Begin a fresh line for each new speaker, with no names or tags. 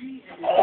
She and